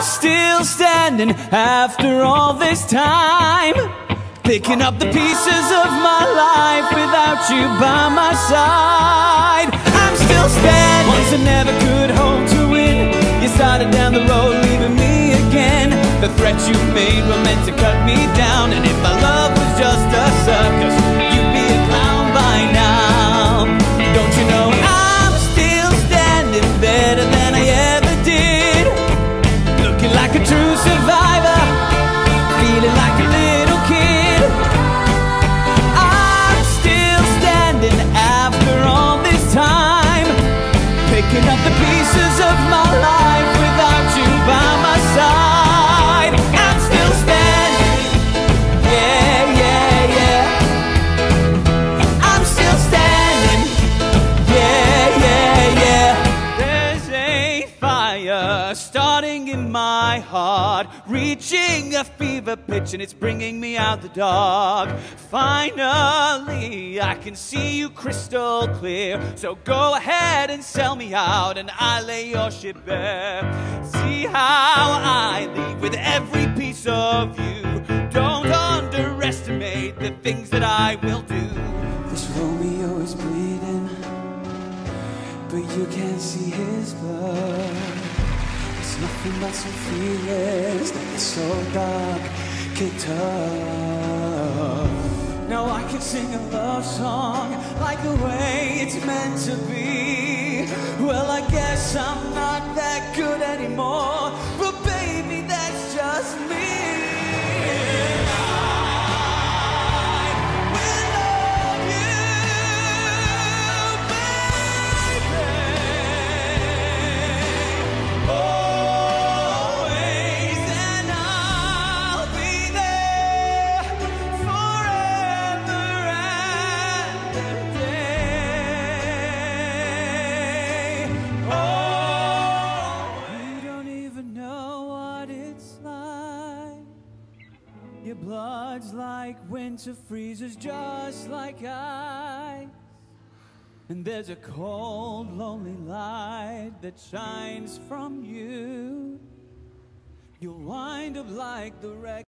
Still standing after all this time. Picking up the pieces of my life without you by my side. I'm still standing. Once I never could hope to win. You started down the road, leaving me again. The threats you made were meant to cut me down. Starting in my heart, reaching a fever pitch, and it's bringing me out the dark. Finally, I can see you crystal clear. So go ahead and sell me out, and I lay your ship bare. See how I leave with every piece of you. Don't underestimate the things that I will do. This Romeo is bleeding, but you can't see his blood. Nothing but some feelings that are so dark, get tough. Now I can sing a love song like the way it's meant to be. Well, I guess I'm not that good anymore, Your blood's like winter freezes just like ice. And there's a cold, lonely light that shines from you. You'll wind up like the wreck.